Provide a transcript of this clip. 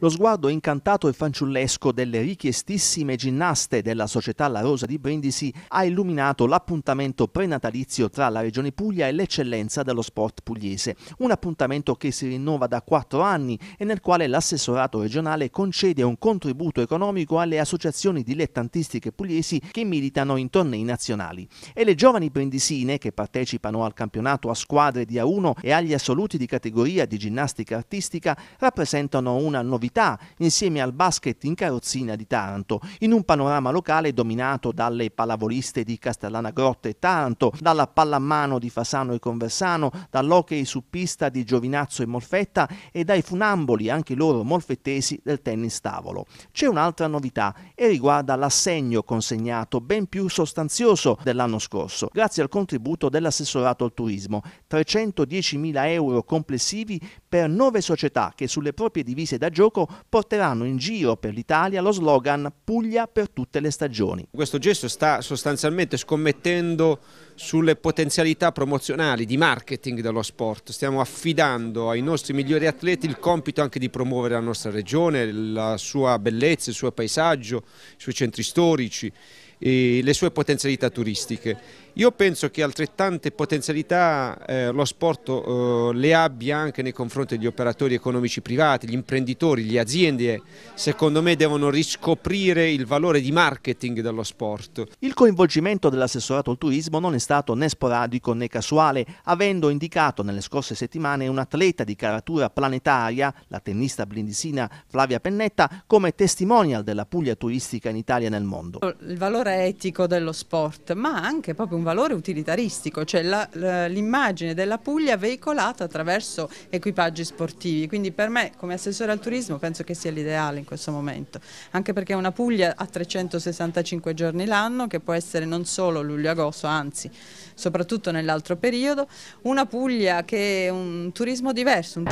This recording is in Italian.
Lo sguardo incantato e fanciullesco delle richiestissime ginnaste della società La Rosa di Brindisi ha illuminato l'appuntamento prenatalizio tra la Regione Puglia e l'eccellenza dello sport pugliese. Un appuntamento che si rinnova da quattro anni e nel quale l'assessorato regionale concede un contributo economico alle associazioni dilettantistiche pugliesi che militano in tornei nazionali. E le giovani brindisine che partecipano al campionato a squadre di A1 e agli assoluti di categoria di ginnastica artistica rappresentano una novità novità insieme al basket in carrozzina di Taranto, in un panorama locale dominato dalle pallavoliste di Castellana Grotta e Taranto, dalla pallamano di Fasano e Conversano, dall'hockey su pista di Giovinazzo e Molfetta e dai funamboli, anche loro molfettesi, del tennis tavolo. C'è un'altra novità e riguarda l'assegno consegnato ben più sostanzioso dell'anno scorso, grazie al contributo dell'assessorato al turismo, 310.000 euro complessivi per nove società che sulle proprie divise da gioco gioco porteranno in giro per l'Italia lo slogan Puglia per tutte le stagioni. Questo gesto sta sostanzialmente scommettendo sulle potenzialità promozionali di marketing dello sport. Stiamo affidando ai nostri migliori atleti il compito anche di promuovere la nostra regione, la sua bellezza, il suo paesaggio, i suoi centri storici le sue potenzialità turistiche. Io penso che altrettante potenzialità eh, lo sport eh, le abbia anche nei confronti degli operatori economici privati, gli imprenditori, le aziende, secondo me devono riscoprire il valore di marketing dello sport. Il coinvolgimento dell'assessorato al turismo non è stato né sporadico né casuale, avendo indicato nelle scorse settimane un atleta di caratura planetaria, la tennista blindisina Flavia Pennetta, come testimonial della Puglia turistica in Italia e nel mondo. Il valore etico dello sport, ma anche proprio un valore utilitaristico, cioè l'immagine della Puglia veicolata attraverso equipaggi sportivi, quindi per me come assessore al turismo penso che sia l'ideale in questo momento, anche perché una Puglia ha 365 giorni l'anno che può essere non solo luglio-agosto, anzi soprattutto nell'altro periodo, una Puglia che è un turismo diverso. Un...